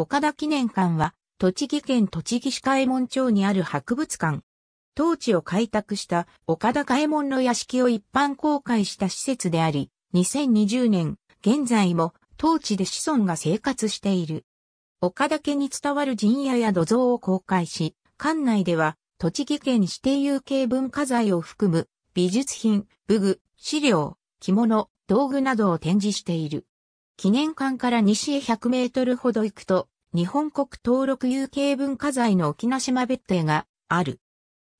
岡田記念館は、栃木県栃木市海門町にある博物館。当地を開拓した岡田海門の屋敷を一般公開した施設であり、2020年、現在も当地で子孫が生活している。岡田家に伝わる陣屋や土蔵を公開し、館内では栃木県指定有形文化財を含む美術品、武具、資料、着物、道具などを展示している。記念館から西へ100メートルほど行くと、日本国登録有形文化財の沖縄島別邸がある。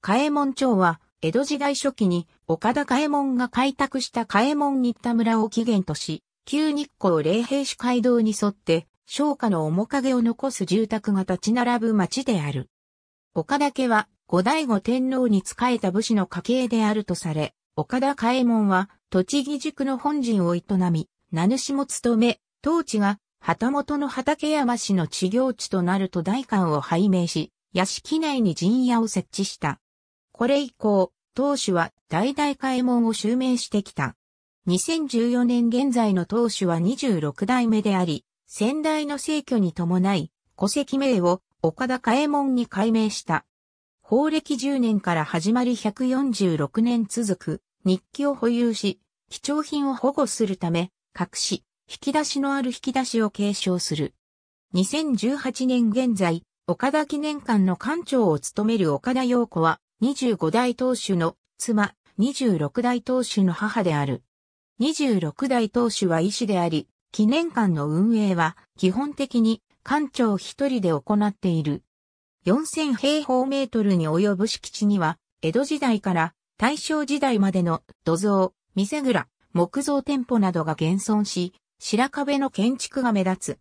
嘉右衛門町は、江戸時代初期に岡田嘉右衛門が開拓した嘉右衛門新田村を起源とし、旧日光霊平市街道に沿って商家の面影を残す住宅が立ち並ぶ町である。岡田家は後醍醐天皇に仕えた武士の家系であるとされ、岡田嘉右衛門は栃木塾の本陣を営み、名主も務め、当地が旗本の畠山氏の治療地となると大官を拝命し、屋敷内に陣屋を設置した。これ以降、当主は代々開門を襲名してきた。2014年現在の当主は26代目であり、先代の逝去に伴い、戸籍名を岡田嘉右衛門に改名した。法暦10年から始まり146年続く日記を保有し、貴重品を保護するため、隠し、引き出しのある引き出しを継承する。2018年現在、岡田記念館の館長を務める岡田陽子は、25代当主の妻、26代当主の母である。26代当主は医師であり、記念館の運営は基本的に館長一人で行っている。4000平方メートルに及ぶ敷地には、江戸時代から大正時代までの土蔵、店蔵、木造店舗などが現存し、白壁の建築が目立つ。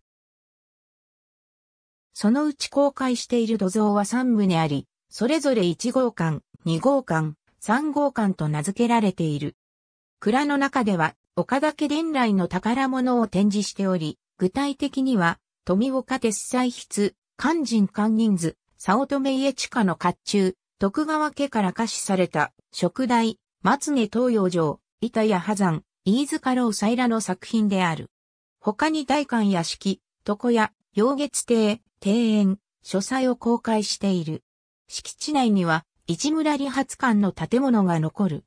そのうち公開している土蔵は3棟あり、それぞれ1号館、2号館、3号館と名付けられている。蔵の中では、岡田家伝来の宝物を展示しており、具体的には、富岡鉄裁筆、関人関人図、早乙女家地下の甲冑、徳川家から可視された、食台、松根東洋城、板や波山、飯塚老祭らの作品である。他に大観屋敷、床屋、陽月亭、庭園、書斎を公開している。敷地内には、市村理髪館の建物が残る。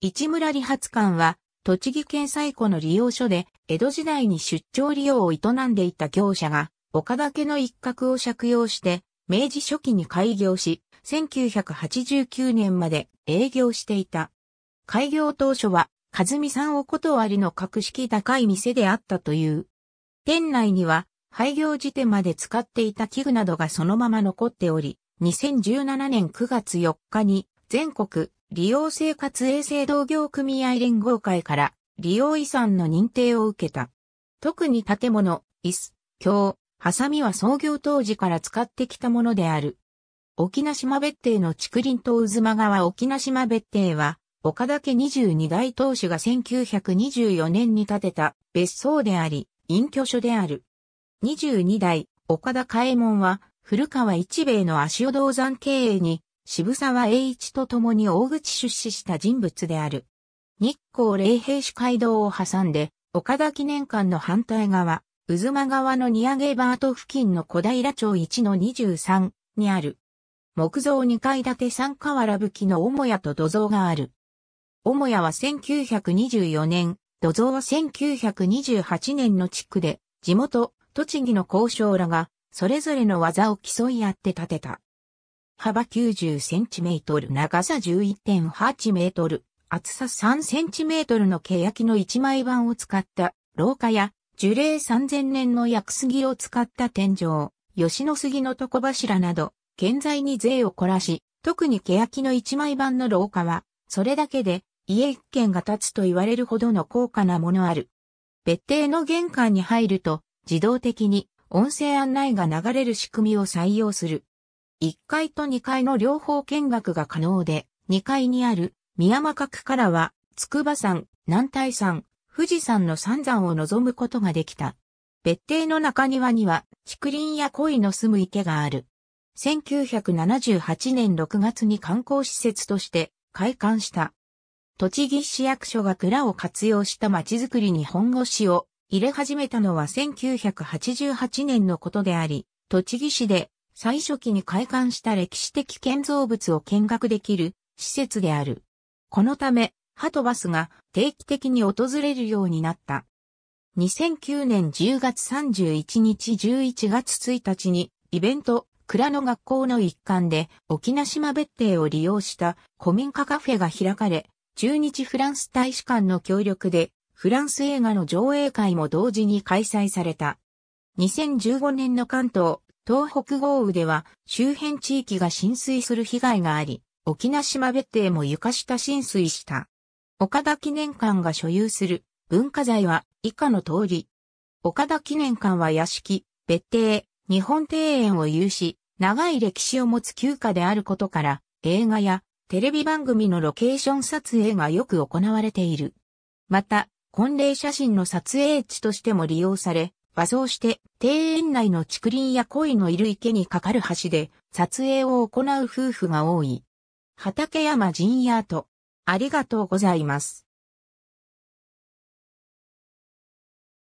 市村理髪館は、栃木県最古の利用所で、江戸時代に出張利用を営んでいた業者が、岡田家の一角を借用して、明治初期に開業し、1989年まで営業していた。開業当初は、和美さんお断りの格式高い店であったという。店内には、廃業時点まで使っていた器具などがそのまま残っており、2017年9月4日に全国利用生活衛生同業組合連合会から利用遺産の認定を受けた。特に建物、椅子、鏡、ハサミは創業当時から使ってきたものである。沖縄島別邸の竹林と渦間川沖縄島別邸は、岡田家22代当主が1924年に建てた別荘であり、隠居所である。22代岡田嘉右衛門は、古川一兵衛の足尾銅山経営に、渋沢栄一と共に大口出資した人物である。日光霊平市街道を挟んで、岡田記念館の反対側、渦間川の荷上げバート付近の小平町1の23にある。木造2階建て三河原武器の母屋と土蔵がある。母屋は1924年、土蔵は1928年の地区で、地元、栃木の交渉らが、それぞれの技を競い合って建てた。幅90センチメートル、長さ11.8メートル、厚さ3センチメートルの欅の一枚板を使った廊下や樹齢3000年の薬杉を使った天井、吉野杉の床柱など、建材に税を凝らし、特に欅の一枚板の廊下は、それだけで家一軒が建つと言われるほどの高価なものある。別邸の玄関に入ると、自動的に音声案内が流れる仕組みを採用する。1階と2階の両方見学が可能で、2階にある宮間閣からは、筑波山、南大山、富士山の山山を望むことができた。別邸の中庭には、竹林や鯉の住む池がある。1978年6月に観光施設として開館した。栃木市役所が蔵を活用した街づくりに本腰を入れ始めたのは1988年のことであり、栃木市で最初期に開館した歴史的建造物を見学できる施設である。このため、ハトバスが定期的に訪れるようになった。2009年10月31日11月1日にイベント、蔵の学校の一環で沖縄島別邸を利用した古民家カフェが開かれ、中日フランス大使館の協力でフランス映画の上映会も同時に開催された。2015年の関東、東北豪雨では周辺地域が浸水する被害があり、沖縄島別邸も床下浸水した。岡田記念館が所有する文化財は以下の通り。岡田記念館は屋敷、別邸、日本庭園を有し、長い歴史を持つ旧家であることから、映画やテレビ番組のロケーション撮影がよく行われている。また、婚礼写真の撮影地としても利用され、和装して庭園内の竹林や鯉のいる池に架かる橋で撮影を行う夫婦が多い。畠山陣屋と、ありがとうございます。